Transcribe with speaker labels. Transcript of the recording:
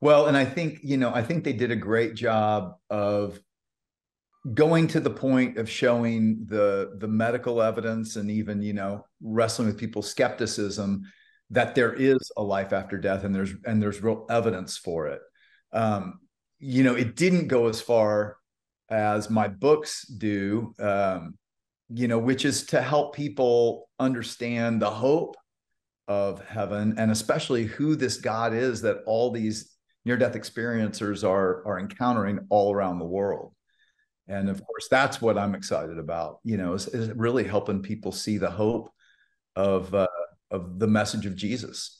Speaker 1: Well, and I think, you know, I think they did a great job of going to the point of showing the the medical evidence and even, you know, wrestling with people's skepticism that there is a life after death and there's and there's real evidence for it. Um, you know, it didn't go as far as my books do, um, you know, which is to help people understand the hope of heaven and especially who this God is that all these near death experiencers are are encountering all around the world. And of course, that's what I'm excited about. You know, is, is really helping people see the hope of uh, of the message of Jesus.